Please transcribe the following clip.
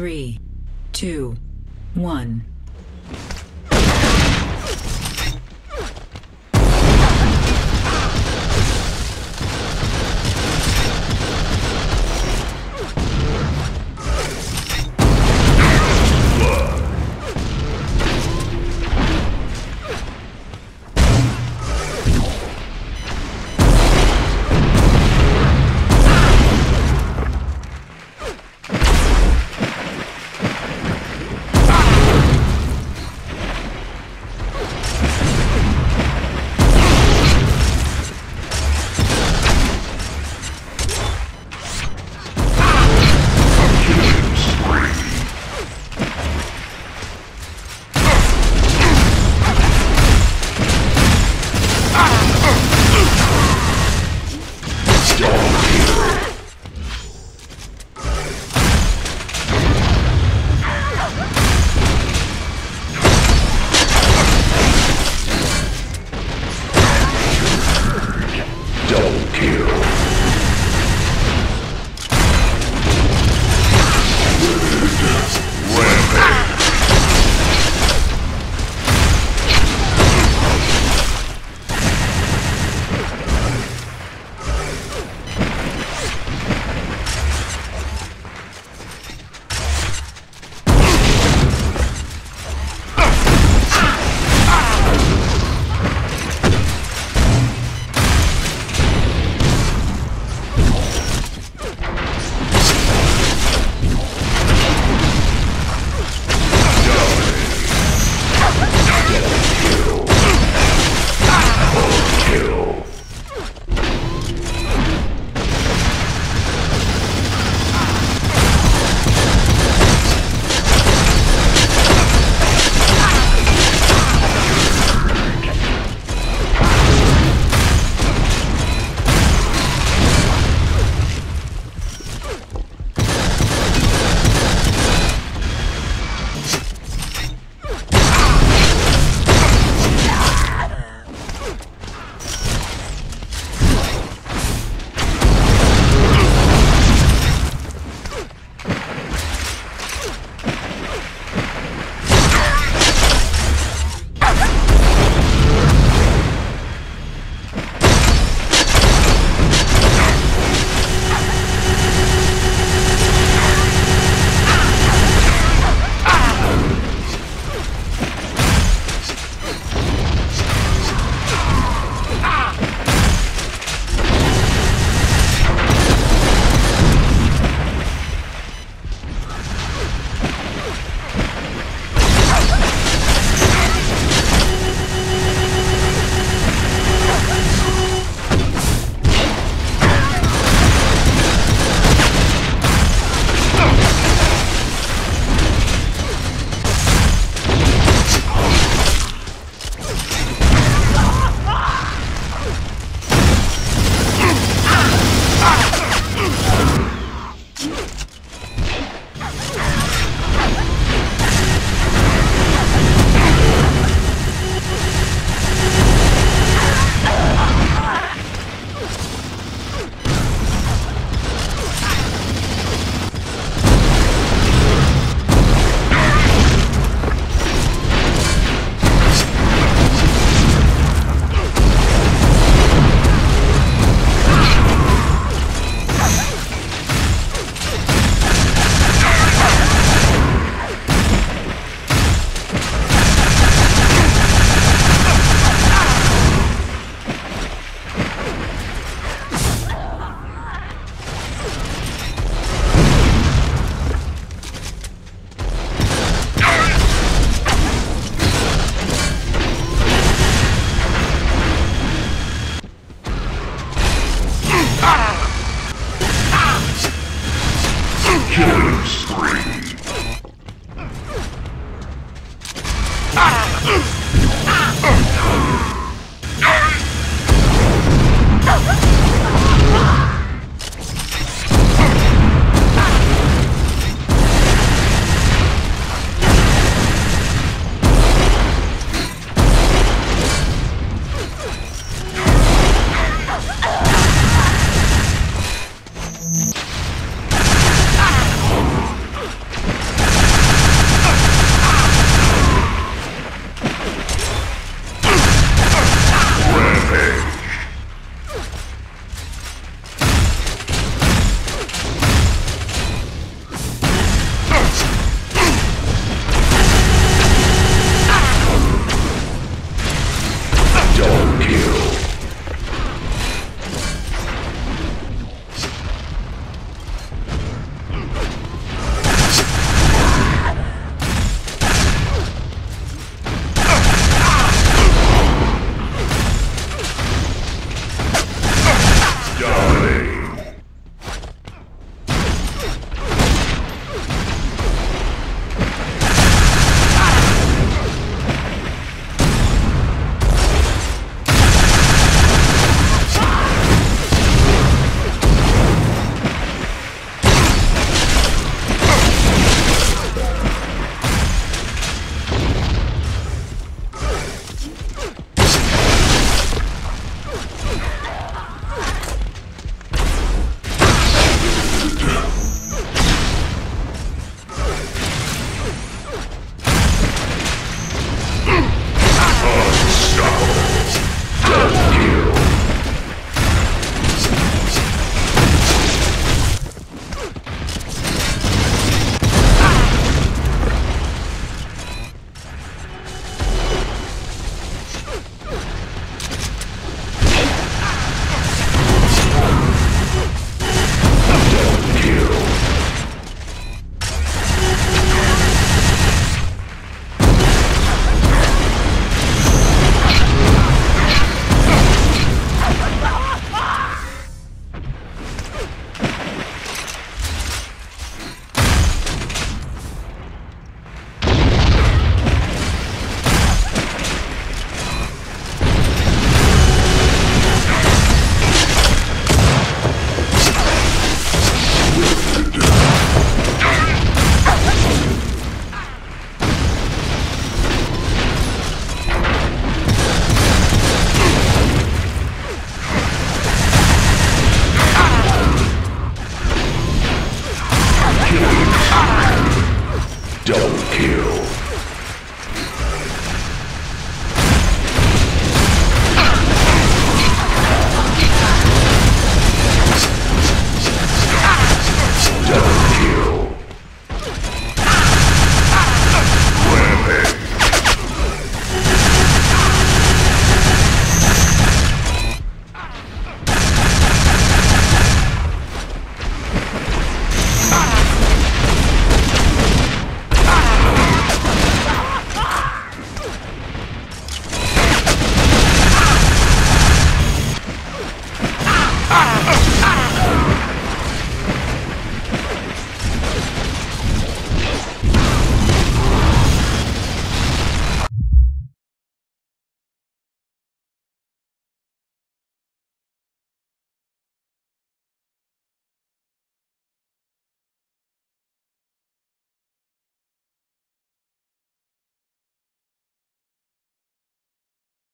Three, two, one. Ah! Don't kill.